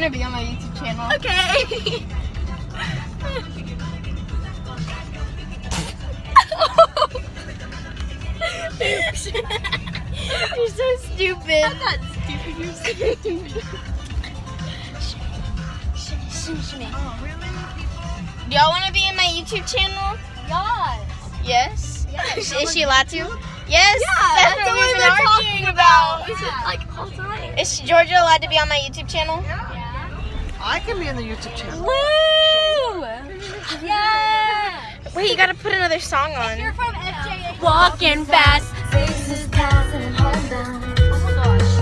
gonna be on my YouTube channel. Okay. You're so stupid. I'm not stupid. You're so stupid. Oh, really? Y'all want to be in my YouTube channel? God. Yes. Yes. Is she allowed to? Yes. Yeah, that's, what we've been arguing about. Is it Yeah. like all time? Is Georgia allowed to be on my YouTube channel? Yeah. I can be in the YouTube channel. Woo! Yeah. Wait, you gotta put another song on. You're from FJ. Walking fast. Faces passing and homebound. Oh my gosh.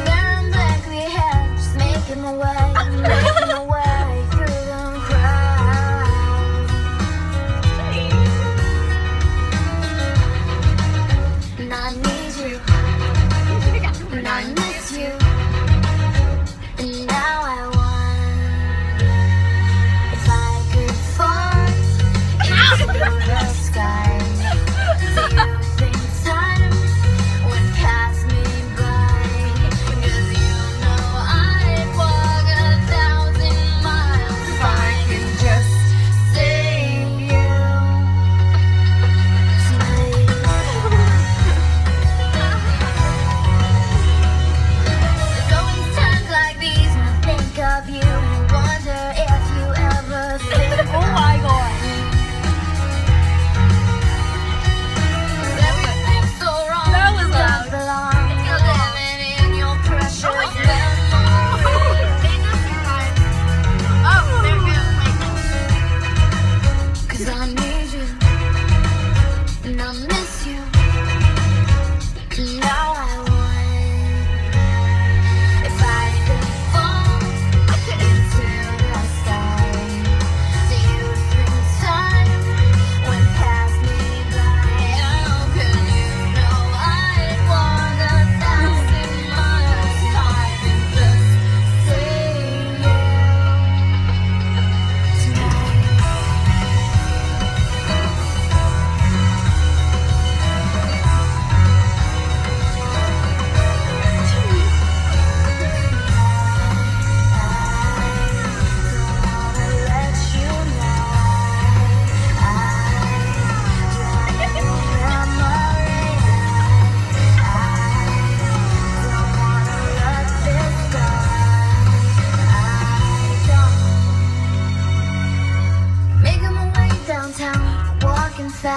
Staring blankly ahead, just making my way, making my way and I miss you. And I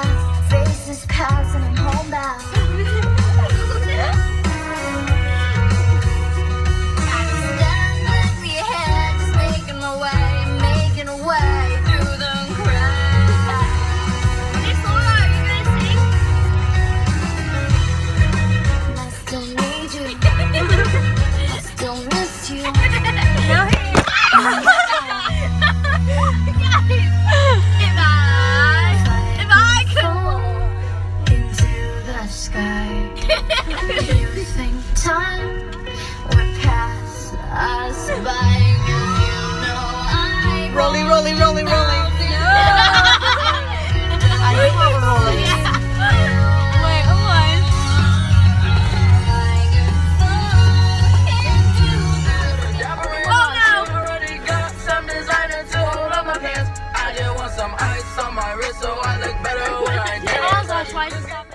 fast, faces passing, I'm homebound. Rolling, rolling, rolling. No. I do have a. Wait. Oh no! Designer to hold my pants. I just want some ice on my wrist so I look better when I.